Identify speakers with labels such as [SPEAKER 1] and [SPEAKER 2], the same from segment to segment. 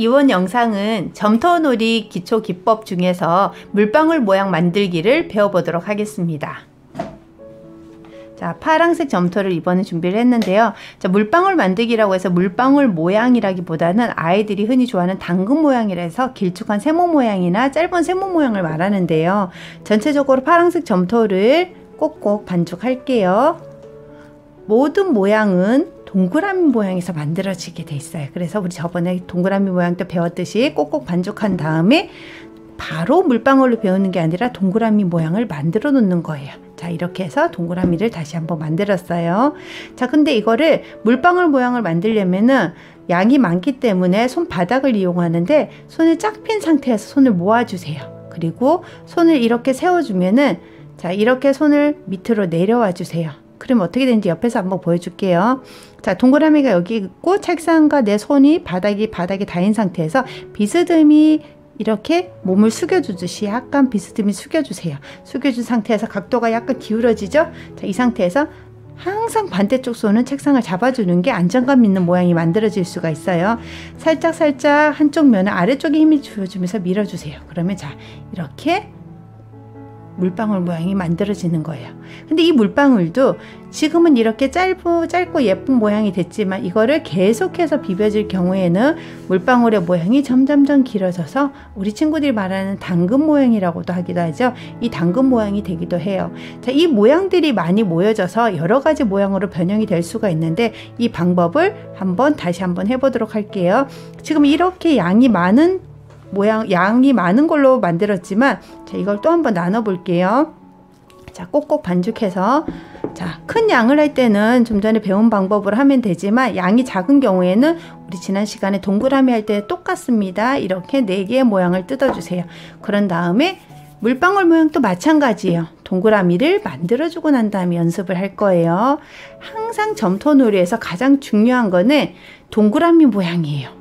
[SPEAKER 1] 이번 영상은 점토놀이 기초 기법 중에서 물방울 모양 만들기를 배워보도록 하겠습니다. 자, 파랑색 점토를 이번에 준비를 했는데요. 자, 물방울 만들기라고 해서 물방울 모양이라기보다는 아이들이 흔히 좋아하는 당근 모양이라 해서 길쭉한 세모 모양이나 짧은 세모 모양을 말하는데요. 전체적으로 파랑색 점토를 꼭꼭 반죽할게요. 모든 모양은 동그라미 모양에서 만들어지게 돼 있어요. 그래서 우리 저번에 동그라미 모양 때 배웠듯이 꼭꼭 반죽한 다음에 바로 물방울로 배우는 게 아니라 동그라미 모양을 만들어 놓는 거예요. 자, 이렇게 해서 동그라미를 다시 한번 만들었어요. 자, 근데 이거를 물방울 모양을 만들려면은 양이 많기 때문에 손바닥을 이용하는데 손을 쫙핀 상태에서 손을 모아주세요. 그리고 손을 이렇게 세워주면은 자, 이렇게 손을 밑으로 내려와 주세요. 그럼 어떻게 되는지 옆에서 한번 보여줄게요. 자, 동그라미가 여기 있고 책상과 내 손이 바닥이 바닥에 닿은 상태에서 비스듬히 이렇게 몸을 숙여주듯이 약간 비스듬히 숙여주세요. 숙여준 상태에서 각도가 약간 기울어지죠? 자, 이 상태에서 항상 반대쪽 손은 책상을 잡아주는 게 안정감 있는 모양이 만들어질 수가 있어요. 살짝 살짝 한쪽 면을 아래쪽에 힘을 주어주면서 밀어주세요. 그러면 자, 이렇게 물방울 모양이 만들어지는 거예요. 근데 이 물방울도 지금은 이렇게 짧고 짧고 예쁜 모양이 됐지만 이거를 계속해서 비벼질 경우에는 물방울의 모양이 점점점 길어져서 우리 친구들이 말하는 당근 모양이라고도 하기도 하죠. 이 당근 모양이 되기도 해요. 자, 이 모양들이 많이 모여져서 여러 가지 모양으로 변형이 될 수가 있는데 이 방법을 한번 다시 한번 해보도록 할게요. 지금 이렇게 양이 많은 모양 양이 많은 걸로 만들었지만 자 이걸 또 한번 나눠 볼게요 자 꼭꼭 반죽해서 자 큰 양을 할 때는 좀 전에 배운 방법으로 하면 되지만 양이 작은 경우에는 우리 지난 시간에 동그라미 할 때 똑같습니다 이렇게 네 개의 모양을 뜯어 주세요 그런 다음에 물방울 모양도 마찬가지예요. 동그라미를 만들어주고 난 다음에 연습을 할 거예요. 항상 점토놀이에서 가장 중요한 거는 동그라미 모양이에요.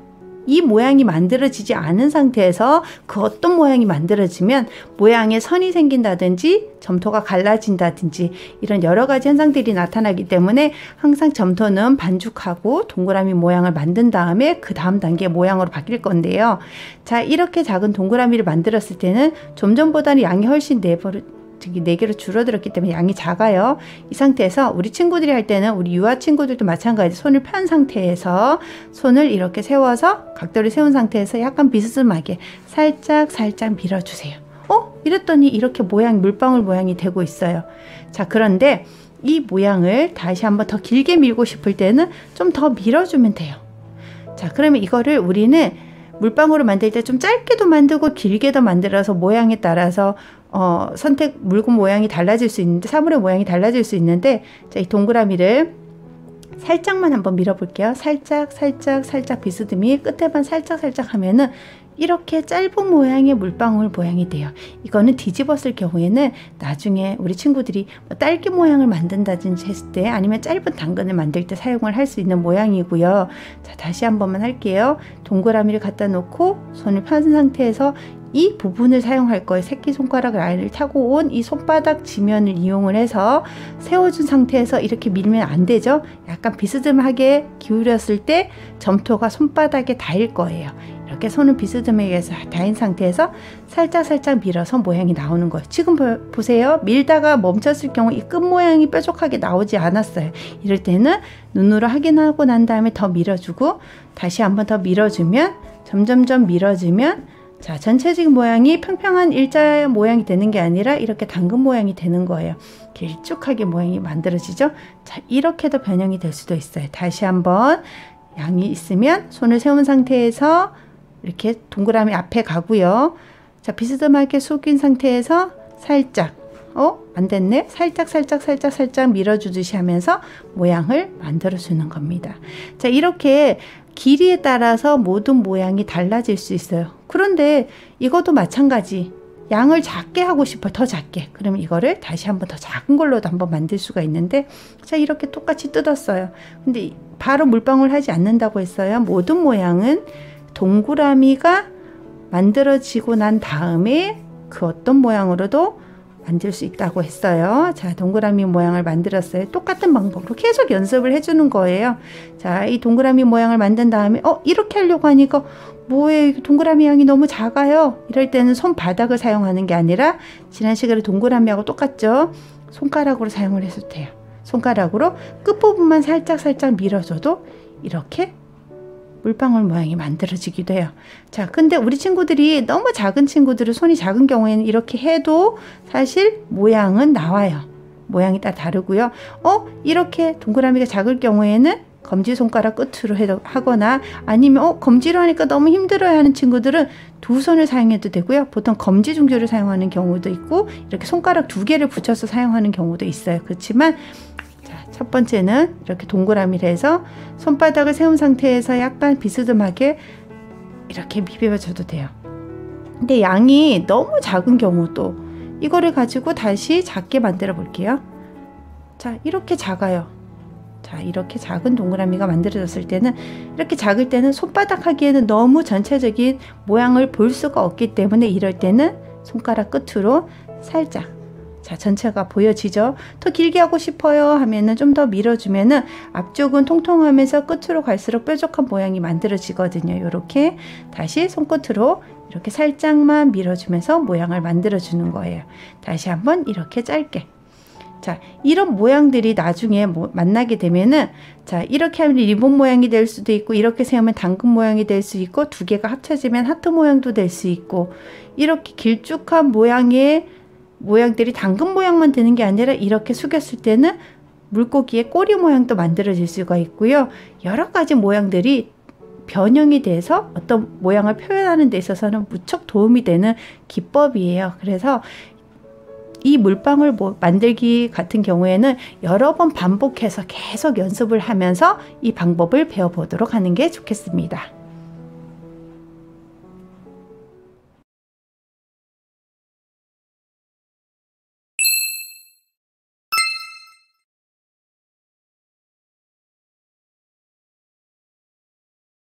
[SPEAKER 1] 이 모양이 만들어지지 않은 상태에서 그 어떤 모양이 만들어지면 모양에 선이 생긴다든지 점토가 갈라진다든지 이런 여러 가지 현상들이 나타나기 때문에 항상 점토는 반죽하고 동그라미 모양을 만든 다음에 그 다음 단계 모양으로 바뀔 건데요. 자 이렇게 작은 동그라미를 만들었을 때는 좀 전보다는 양이 훨씬 내버려 저기 4개로 줄어들었기 때문에 양이 작아요. 이 상태에서 우리 친구들이 할 때는 우리 유아 친구들도 마찬가지 손을 편 상태에서 손을 이렇게 세워서 각도를 세운 상태에서 약간 비스듬하게 살짝 살짝 밀어주세요. 어? 이랬더니 이렇게 모양 물방울 모양이 되고 있어요. 자 그런데 이 모양을 다시 한번 더 길게 밀고 싶을 때는 좀 더 밀어주면 돼요. 자 그러면 이거를 우리는 물방울을 만들 때 좀 짧게도 만들고 길게도 만들어서 모양에 따라서 어, 선택 물건 모양이 달라질 수 있는데 사물의 모양이 달라질 수 있는데 자, 이 동그라미를 살짝만 한번 밀어볼게요. 살짝 살짝 살짝 비스듬히 끝에만 살짝 살짝 하면은 이렇게 짧은 모양의 물방울 모양이 돼요. 이거는 뒤집었을 경우에는 나중에 우리 친구들이 뭐 딸기 모양을 만든다든지 했을 때 아니면 짧은 당근을 만들 때 사용을 할 수 있는 모양이고요. 자, 다시 한 번만 할게요. 동그라미를 갖다 놓고 손을 편 상태에서 이 부분을 사용할 거예요. 새끼손가락 라인을 타고 온 이 손바닥 지면을 이용을 해서 세워준 상태에서 이렇게 밀면 안 되죠. 약간 비스듬하게 기울였을 때 점토가 손바닥에 닿을 거예요. 이렇게 손을 비스듬하게 해서 닿은 상태에서 살짝 살짝 밀어서 모양이 나오는 거예요. 지금 보, 세요 밀다가 멈췄을 경우 이 끝 모양이 뾰족하게 나오지 않았어요. 이럴 때는 눈으로 확인하고 난 다음에 더 밀어주고 다시 한번 더 밀어주면 점점점 밀어주면 자, 전체적인 모양이 평평한 일자 모양이 되는 게 아니라 이렇게 당근 모양이 되는 거예요. 길쭉하게 모양이 만들어지죠? 자, 이렇게도 변형이 될 수도 있어요. 다시 한번 양이 있으면 손을 세운 상태에서 이렇게 동그라미 앞에 가고요. 자, 비스듬하게 숙인 상태에서 살짝 어? 안 됐네? 살짝 살짝 살짝 살짝 밀어주듯이 하면서 모양을 만들어 주는 겁니다. 자 이렇게 길이에 따라서 모든 모양이 달라질 수 있어요. 그런데 이것도 마찬가지. 양을 작게 하고 싶어 더 작게 그러면 이거를 다시 한번 더 작은 걸로도 한번 만들 수가 있는데 자 이렇게 똑같이 뜯었어요 근데 바로 물방울 하지 않는다고 했어요 모든 모양은 동그라미가 만들어지고 난 다음에 그 어떤 모양으로도 만들 수 있다고 했어요. 자, 동그라미 모양을 만들었어요. 똑같은 방법으로 계속 연습을 해주는 거예요. 자, 이 동그라미 모양을 만든 다음에, 어, 이렇게 하려고 하니까, 뭐에 동그라미 양이 너무 작아요. 이럴 때는 손바닥을 사용하는 게 아니라, 지난 시간에 동그라미하고 똑같죠? 손가락으로 사용을 해도 돼요. 손가락으로 끝부분만 살짝 살짝 밀어줘도 이렇게 물방울 모양이 만들어지기도 해요. 자, 근데 우리 친구들이 너무 작은 친구들은 손이 작은 경우에는 이렇게 해도 사실 모양은 나와요. 모양이 다 다르고요. 어, 이렇게 동그라미가 작을 경우에는 검지 손가락 끝으로 해도 하거나 아니면 어, 검지로 하니까 너무 힘들어야 하는 친구들은 두 손을 사용해도 되고요. 보통 검지중지를 사용하는 경우도 있고 이렇게 손가락 두 개를 붙여서 사용하는 경우도 있어요. 그렇지만 첫 번째는 이렇게 동그라미를 해서 손바닥을 세운 상태에서 약간 비스듬하게 이렇게 비벼줘도 돼요. 근데 양이 너무 작은 경우도 이거를 가지고 다시 작게 만들어 볼게요. 자, 이렇게 작아요. 자, 이렇게 작은 동그라미가 만들어졌을 때는 이렇게 작을 때는 손바닥 하기에는 너무 전체적인 모양을 볼 수가 없기 때문에 이럴 때는 손가락 끝으로 살짝 자, 전체가 보여지죠? 더 길게 하고 싶어요 하면은 좀 더 밀어주면은 앞쪽은 통통하면서 끝으로 갈수록 뾰족한 모양이 만들어지거든요. 이렇게 다시 손끝으로 이렇게 살짝만 밀어주면서 모양을 만들어주는 거예요. 다시 한번 이렇게 짧게. 자, 이런 모양들이 나중에 뭐 만나게 되면은 자, 이렇게 하면 리본 모양이 될 수도 있고 이렇게 세우면 당근 모양이 될 수 있고 두 개가 합쳐지면 하트 모양도 될 수 있고 이렇게 길쭉한 모양의 모양들이 당근 모양만 되는 게 아니라 이렇게 숙였을 때는 물고기의 꼬리 모양도 만들어질 수가 있고요. 여러 가지 모양들이 변형이 돼서 어떤 모양을 표현하는 데 있어서는 무척 도움이 되는 기법이에요. 그래서 이 물방울 뭐 만들기 같은 경우에는 여러 번 반복해서 계속 연습을 하면서 이 방법을 배워보도록 하는 게 좋겠습니다.